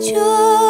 chúa.